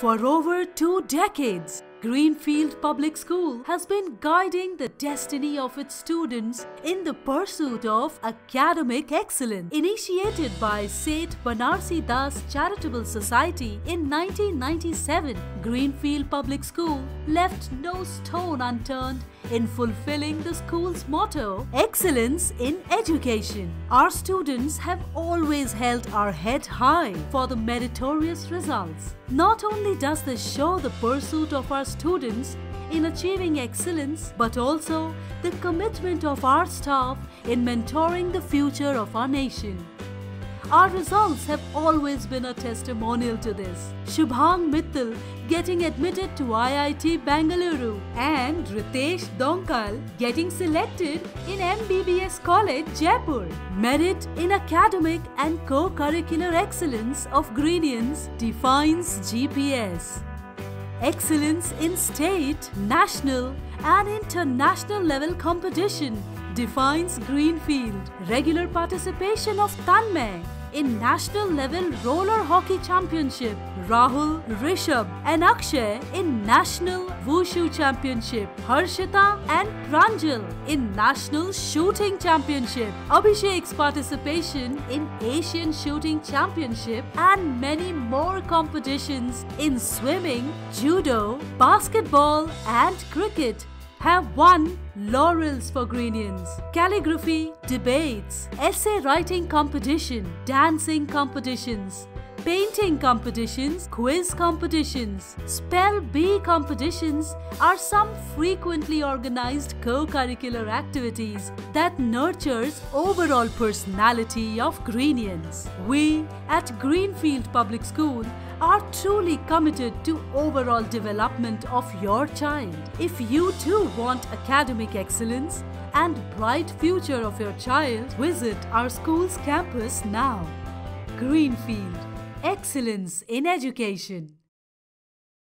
For over two decades, Greenfield Public School has been guiding the destiny of its students in the pursuit of academic excellence. Initiated by Seth Banarsi Das Charitable Society in 1997, Greenfield Public School left no stone unturned in fulfilling the school's motto, Excellence in Education. Our students have always held our head high for the meritorious results. Not only does this show the pursuit of our students in achieving excellence, but also the commitment of our staff in mentoring the future of our nation. Our results have always been a testimonial to this. Shubhang Mittal getting admitted to IIT Bangalore and Ritesh Donkal getting selected in MBBS College Jaipur. Merit in academic and co-curricular excellence of Greenians defines GPS. Excellence in state, national and international level competition defines Greenfield. Regular participation of Tanmay in national level roller hockey championship, Rahul, Rishabh and Akshay in national wushu championship, Harshita and Pranjal in national shooting championship, Abhishek's participation in Asian shooting championship and many more competitions in swimming, judo, basketball and cricket have won laurels for Greenians. Calligraphy, debates, essay writing competition, dancing competitions, painting competitions, quiz competitions, spell bee competitions are some frequently organized co-curricular activities that nurtures overall personality of Greenians. We at Greenfield Public School are truly committed to overall development of your child. If you too want academic excellence and bright future of your child, visit our school's campus now. Greenfield Excellence in Education